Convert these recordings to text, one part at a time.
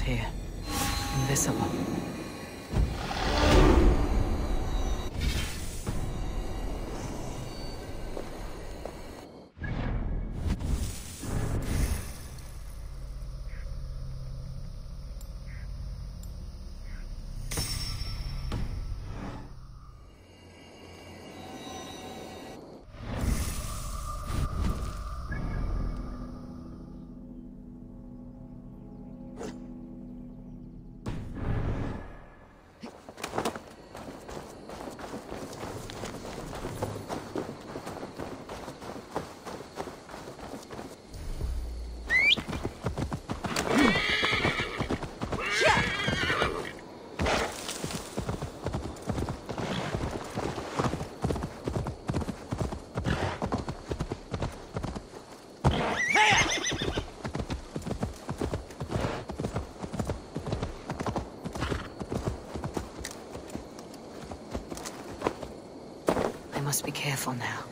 here. Careful now.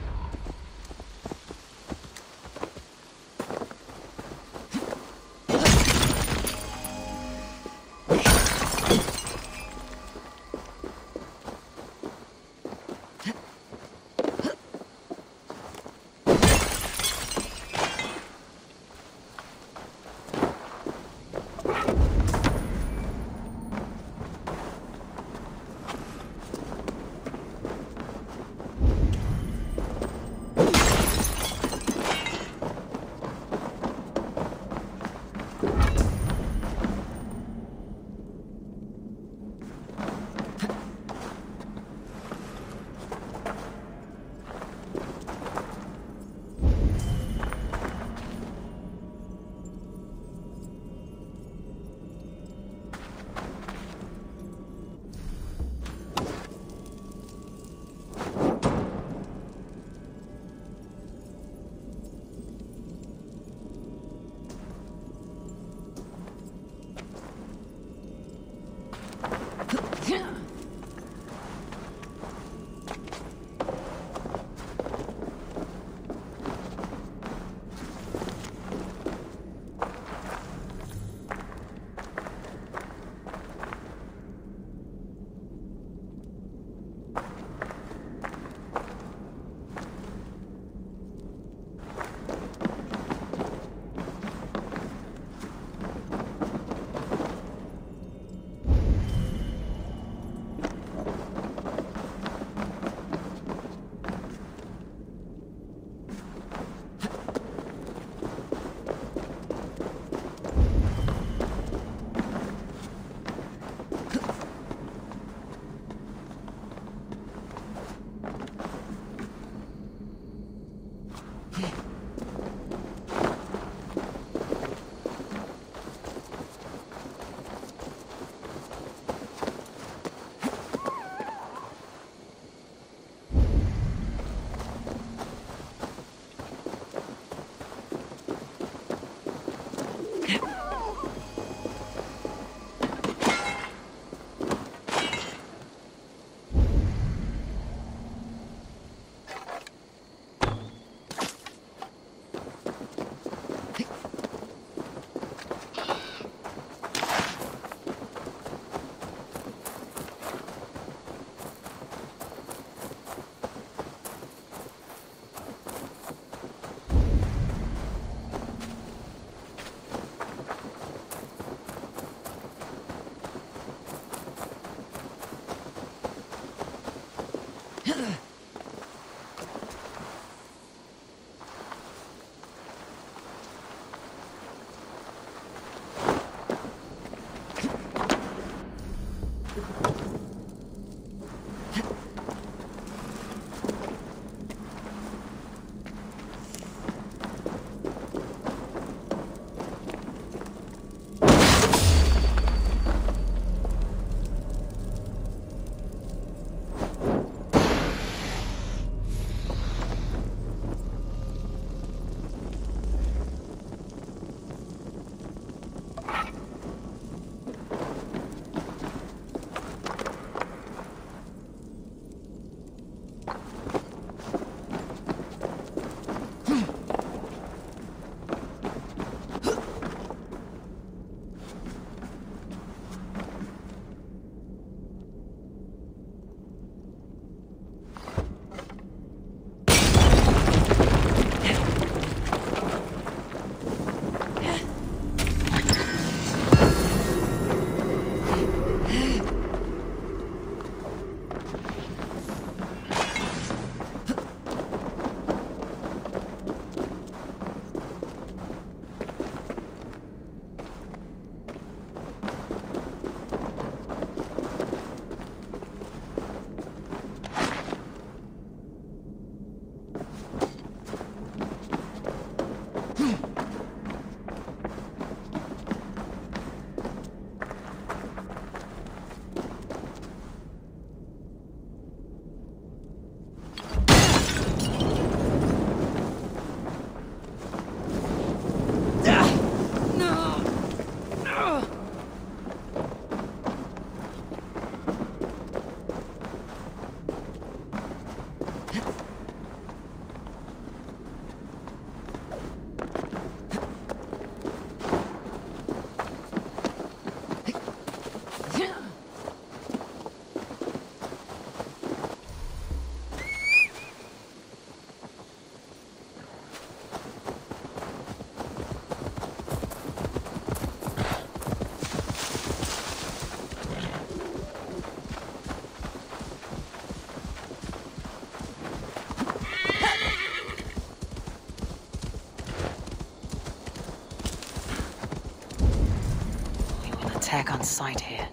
Attack on sight here.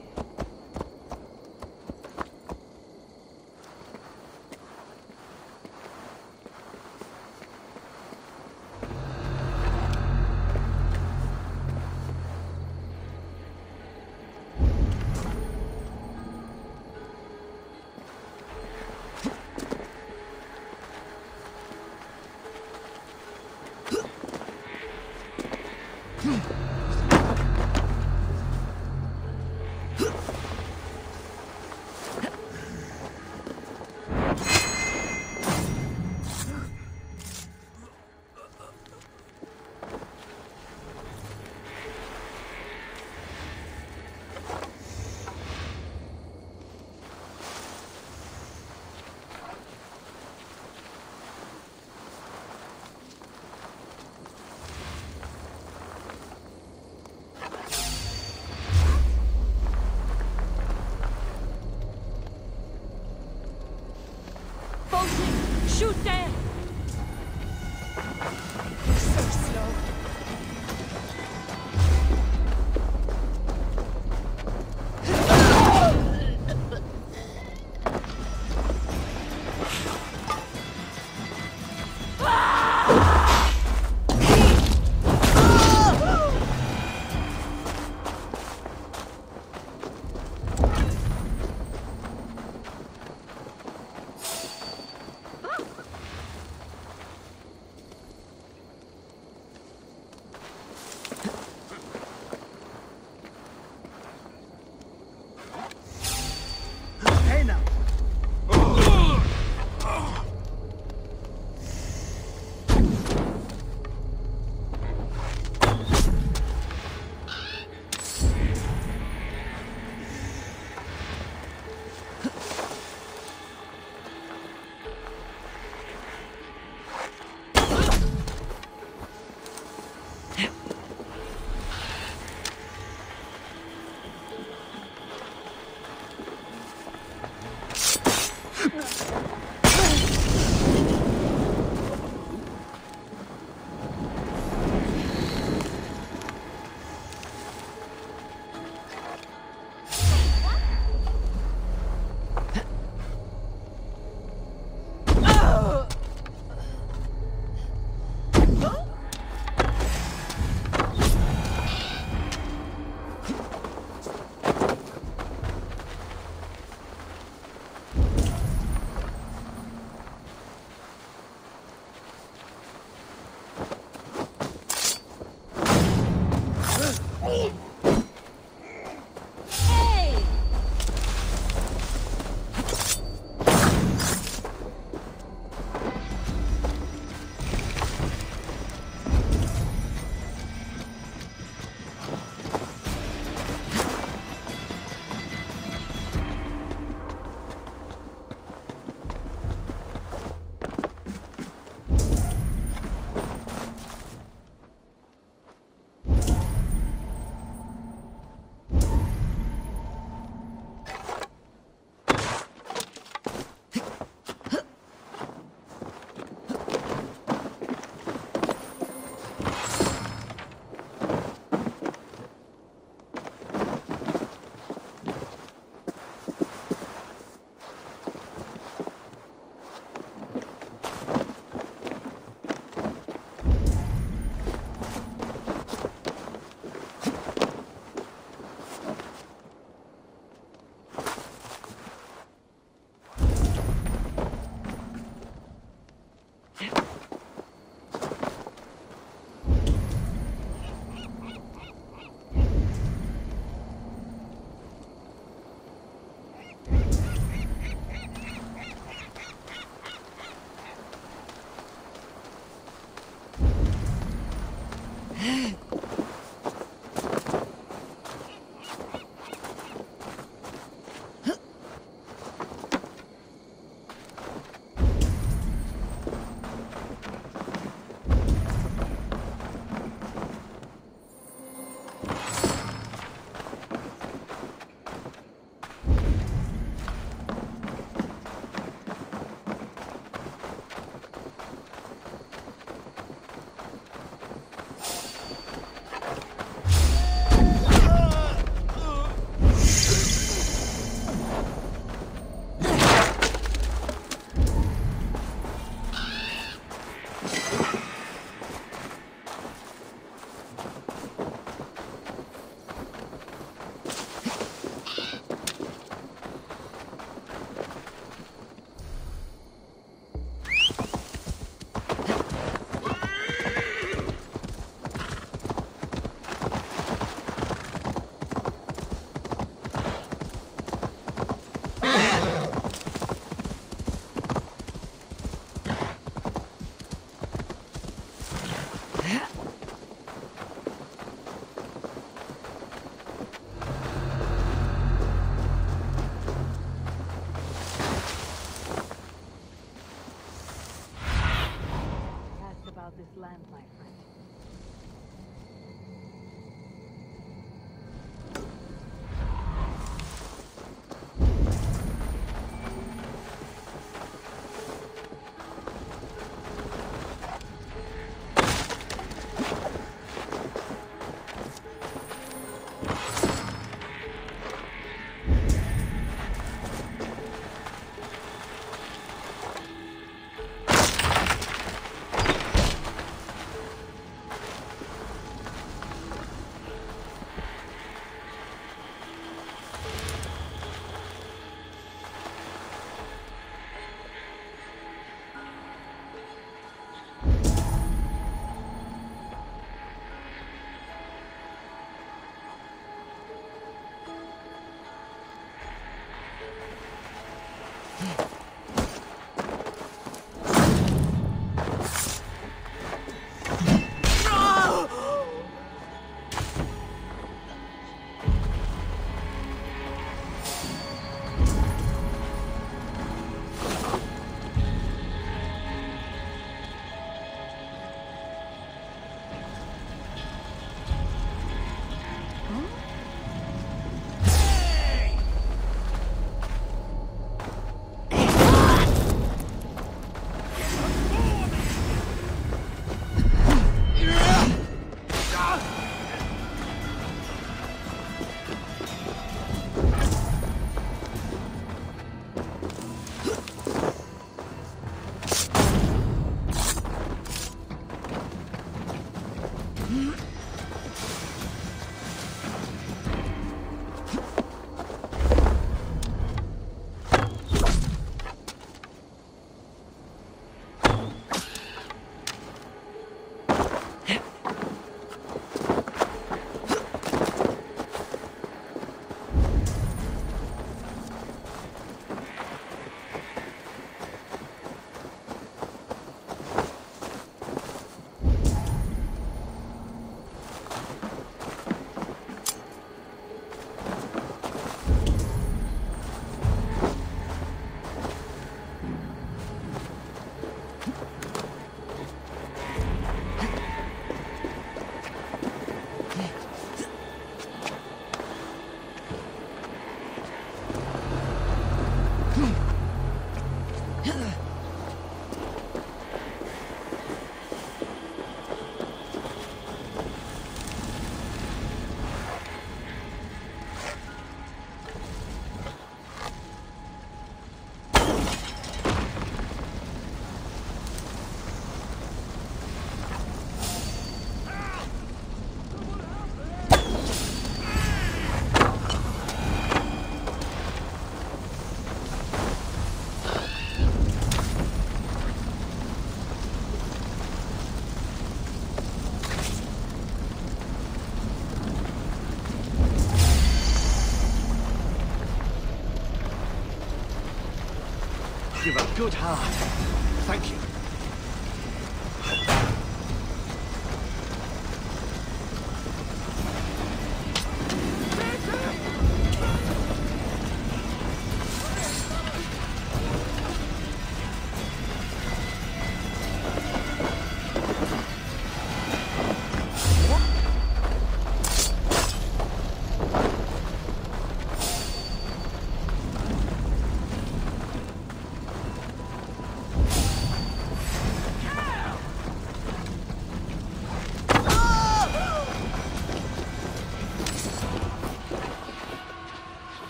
Good heart.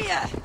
Strange.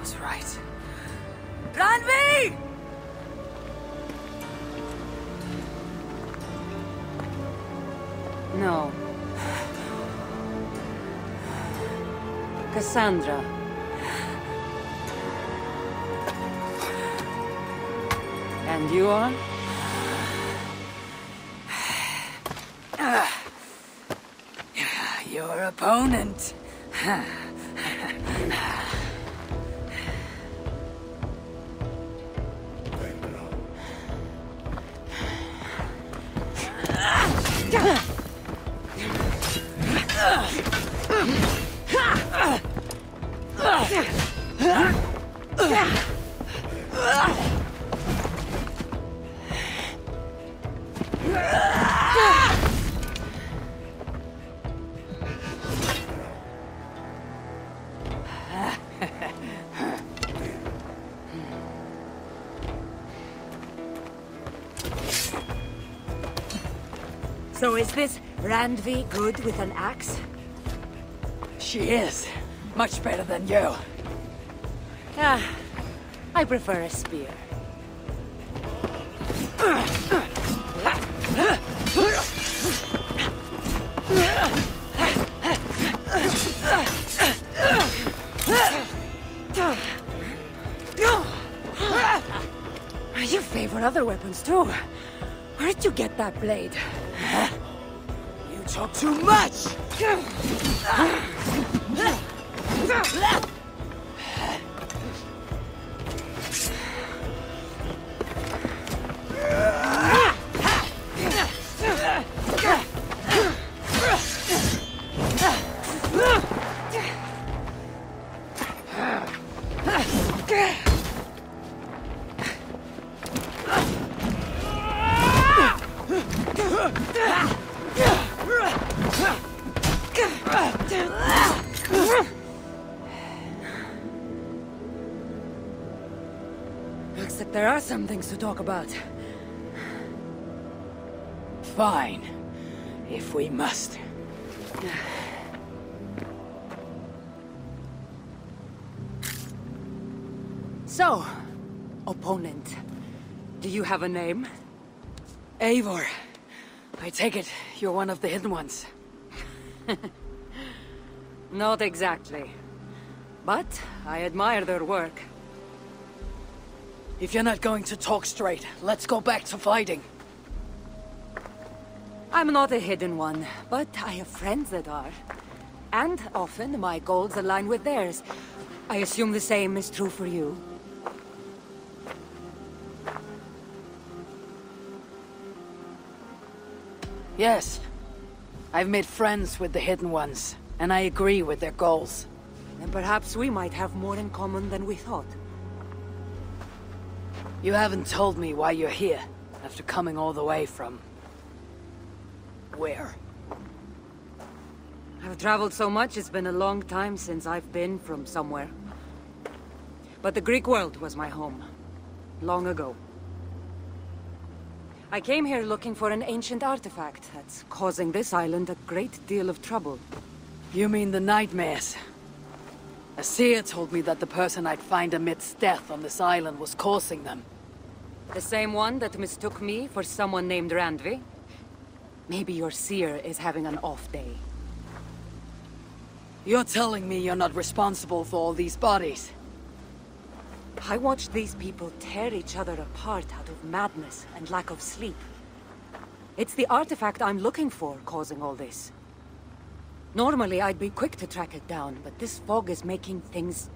Was right. Randvi! No. Kassandra. And you are? Your opponent. So is this Randvi good with an axe? She is. Much better than you. Ah, I prefer a spear. You favor other weapons too. Where did you get that blade? Talk too much! Things to talk about. Fine. If we must. So, opponent, do you have a name? Eivor. I take it you're one of the Hidden Ones. Not exactly. But I admire their work. If you're not going to talk straight, let's go back to fighting. I'm not a hidden one, but I have friends that are. And often my goals align with theirs. I assume the same is true for you. Yes. I've made friends with the Hidden Ones, and I agree with their goals. Then perhaps we might have more in common than we thought. You haven't told me why you're here, after coming all the way from... where? I've traveled so much, it's been a long time since I've been from somewhere. But the Greek world was my home. Long ago. I came here looking for an ancient artifact that's causing this island a great deal of trouble. You mean the nightmares? A seer told me that the person I'd find amidst death on this island was causing them. The same one that mistook me for someone named Randvi? Maybe your seer is having an off day. You're telling me you're not responsible for all these bodies? I watched these people tear each other apart out of madness and lack of sleep. It's the artifact I'm looking for causing all this. Normally I'd be quick to track it down, but this fog is making things...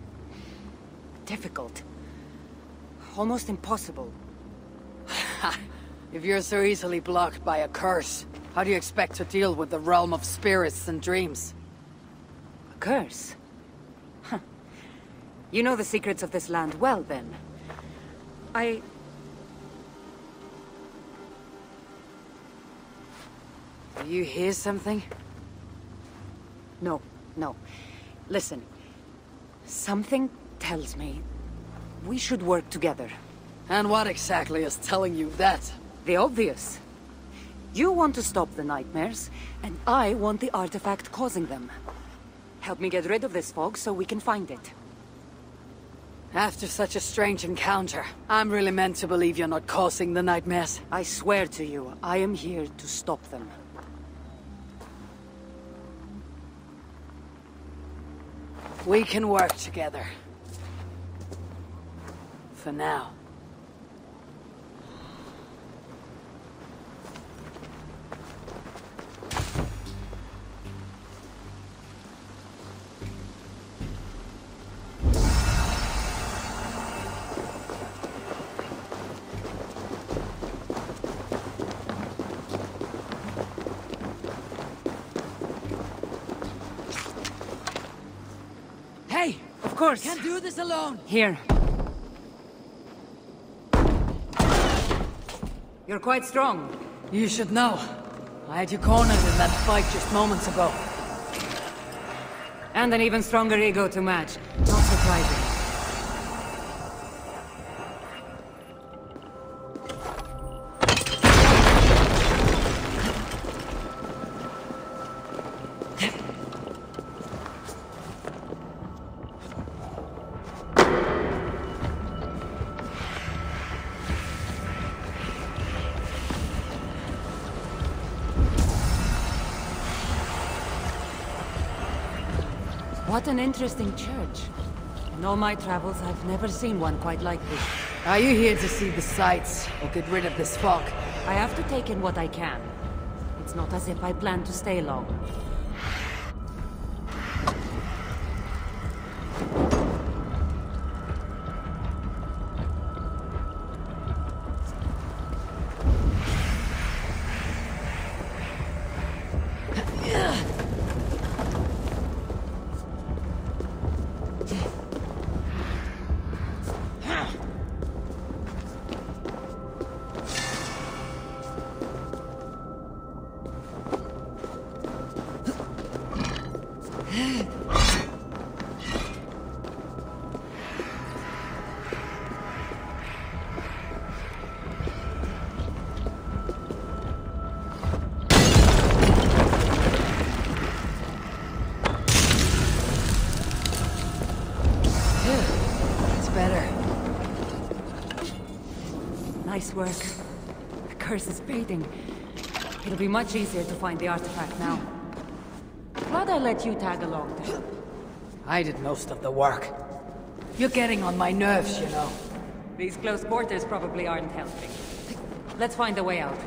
difficult. Almost impossible. if you're so easily blocked by a curse, how do you expect to deal with the realm of spirits and dreams? A curse? Huh. You know the secrets of this land well, then. I... Do you hear something? No, no. Listen. Something tells me we should work together. And what exactly is telling you that? The obvious. You want to stop the nightmares, and I want the artifact causing them. Help me get rid of this fog so we can find it. After such a strange encounter, I'm really meant to believe you're not causing the nightmares. I swear to you, I am here to stop them. We can work together. For now. Do this alone! Here. You're quite strong. You should know. I had you cornered in that fight just moments ago. And an even stronger ego to match. Not surprising. What an interesting church. In all my travels, I've never seen one quite like this. Are you here to see the sights, or get rid of this fog? I have to take in what I can. It's not as if I plan to stay long. Work. The curse is fading. It'll be much easier to find the artifact now. Glad I let you tag along to help. I did most of the work. You're getting on my nerves, you know. These close quarters probably aren't helping. Let's find a way out.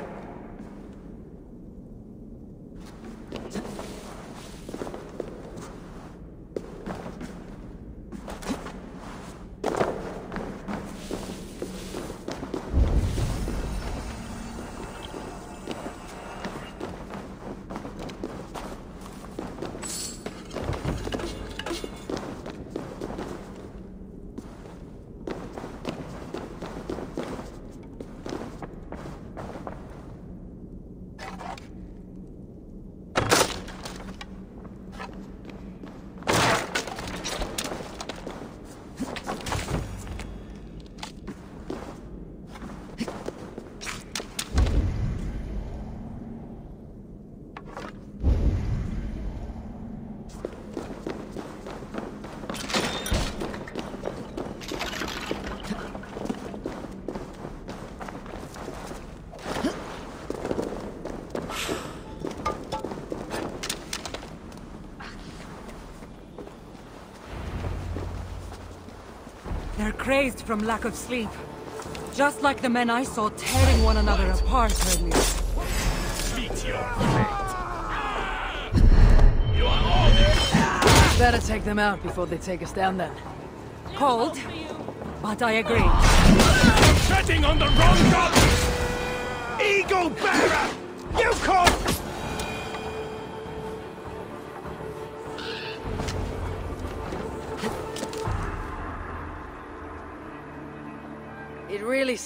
Crazed from lack of sleep. Just like the men I saw tearing one another apart earlier. Meet your fate. You are all. Better take them out before they take us down then. Cold, but I agree. Treading on the wrong goblins! Eagle Bearer! You could...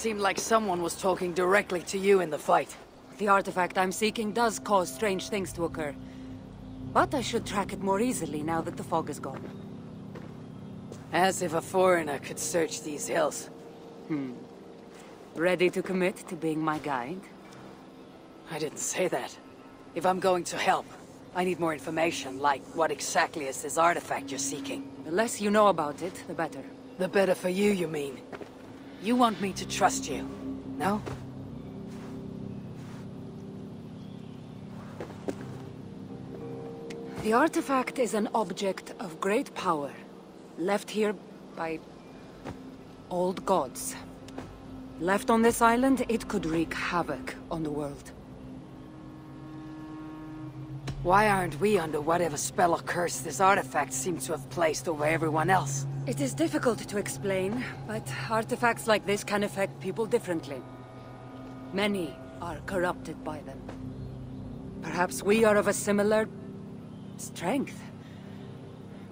seemed like someone was talking directly to you in the fight. The artifact I'm seeking does cause strange things to occur. But I should track it more easily now that the fog is gone. As if a foreigner could search these hills. Hmm. Ready to commit to being my guide? I didn't say that. If I'm going to help, I need more information, like what exactly is this artifact you're seeking? The less you know about it, the better. The better for you, you mean? You want me to trust you, no? The artifact is an object of great power, left here by old gods. Left on this island, it could wreak havoc on the world. Why aren't we under whatever spell or curse this artifact seems to have placed over everyone else? It is difficult to explain, but artifacts like this can affect people differently. Many are corrupted by them. Perhaps we are of a similar... strength.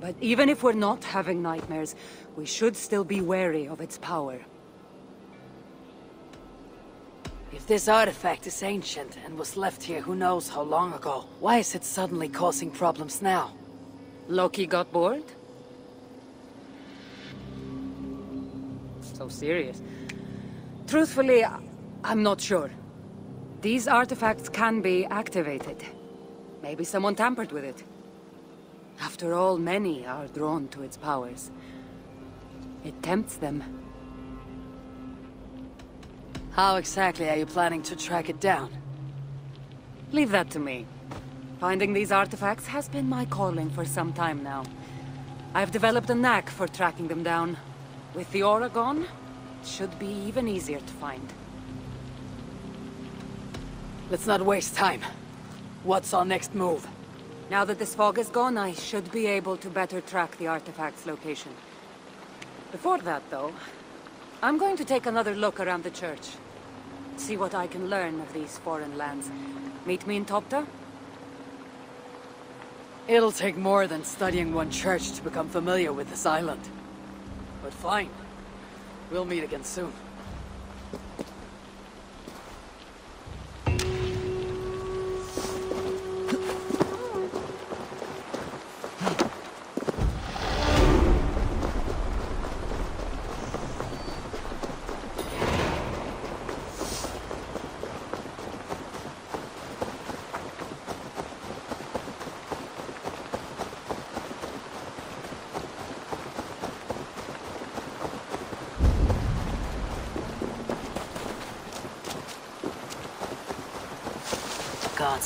But even if we're not having nightmares, we should still be wary of its power. If this artifact is ancient and was left here who knows how long ago, why is it suddenly causing problems now? Loki got bored? So serious. Truthfully, I'm not sure. These artifacts can be activated. Maybe someone tampered with it. After all, many are drawn to its powers. It tempts them. How exactly are you planning to track it down? Leave that to me. Finding these artifacts has been my calling for some time now. I've developed a knack for tracking them down. With the aura gone, it should be even easier to find. Let's not waste time. What's our next move? Now that this fog is gone, I should be able to better track the artifact's location. Before that, though, I'm going to take another look around the church. See what I can learn of these foreign lands. Meet me in Topta? It'll take more than studying one church to become familiar with this island. But fine. We'll meet again soon.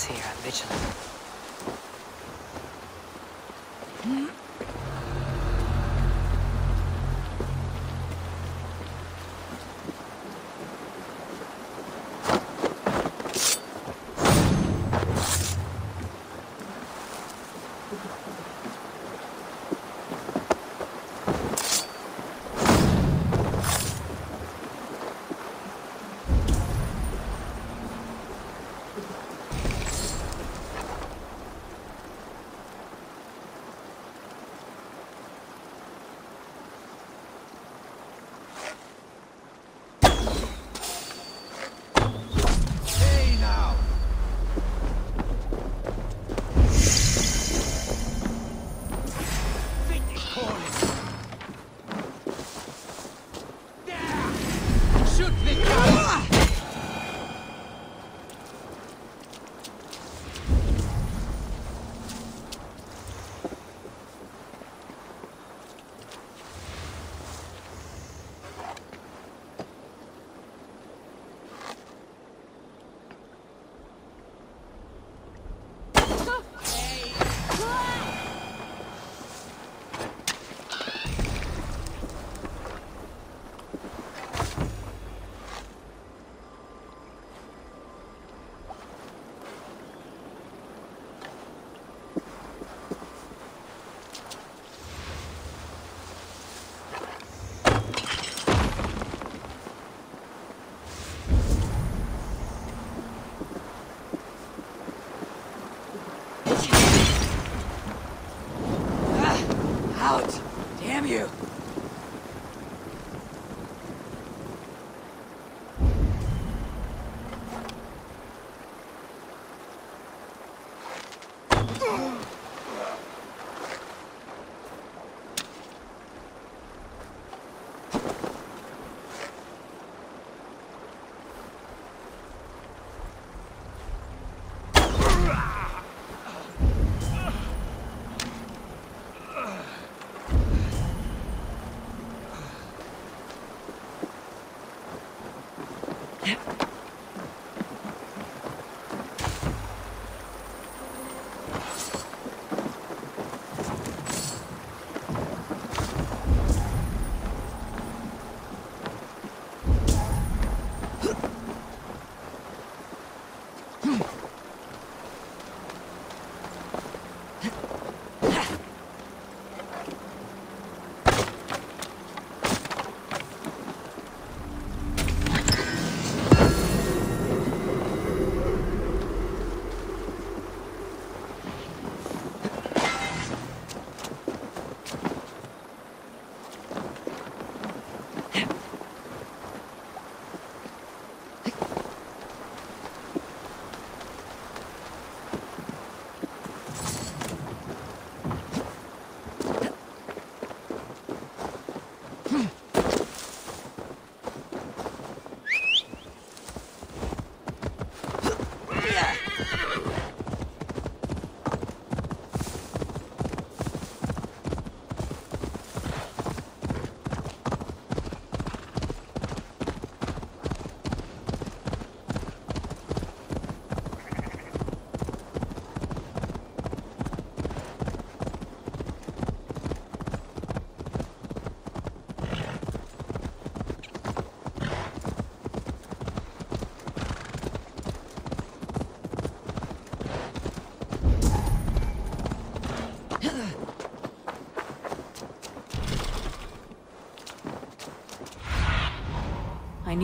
Here are vigilant.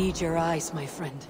Need your eyes, my friend.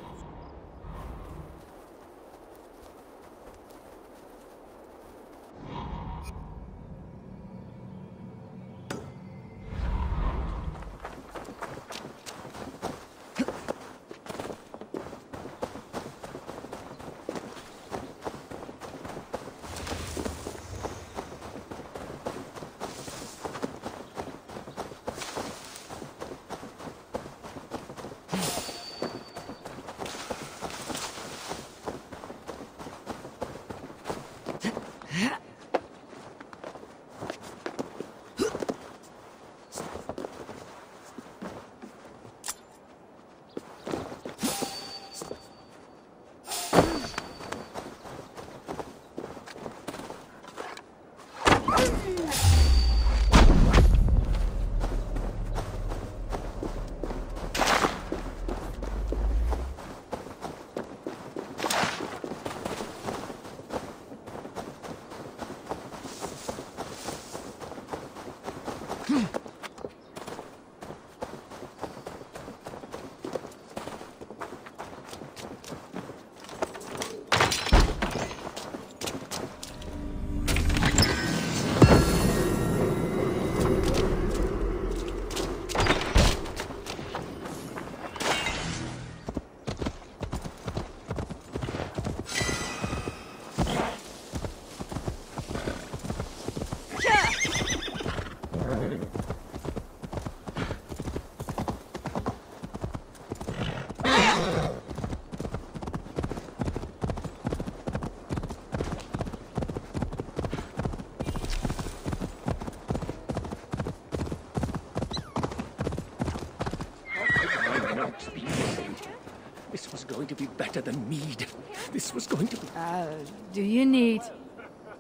Better than mead. This was going to be. Uh, do you need...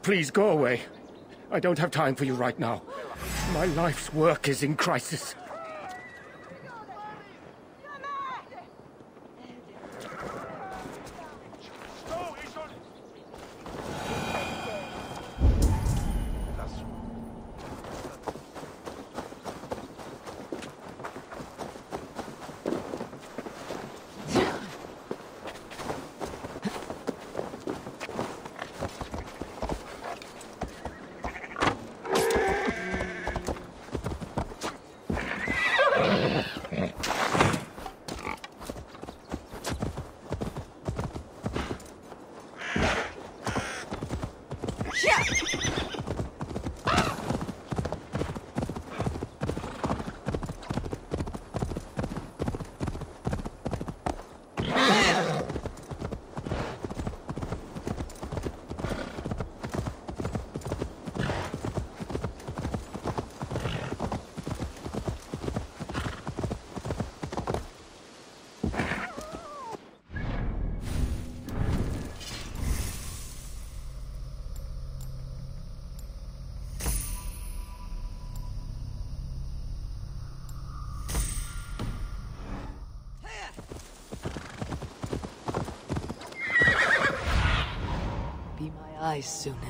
Please go away. I don't have time for you right now. My life's work is in crisis. Be my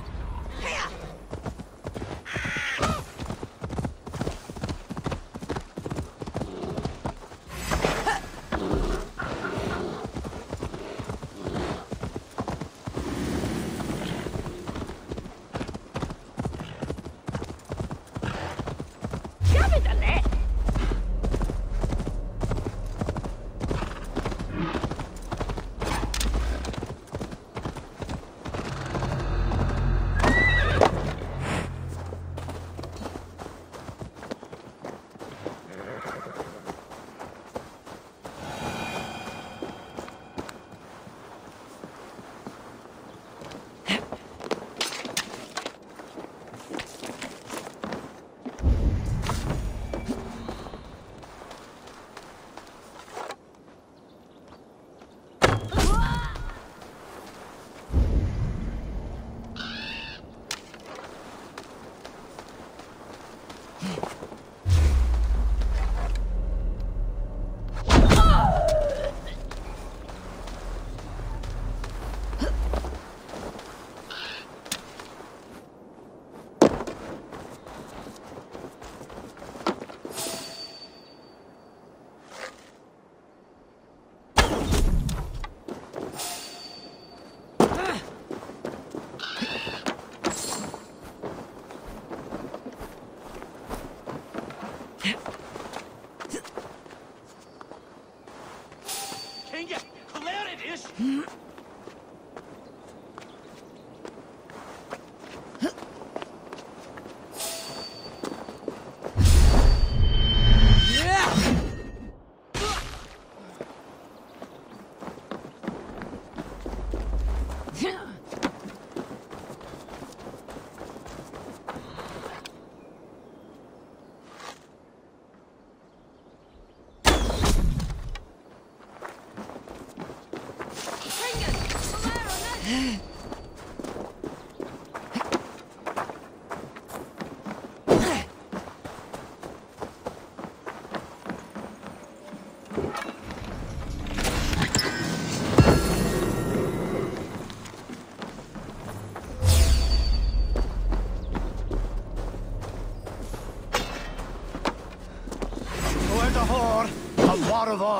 of on.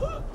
Oh!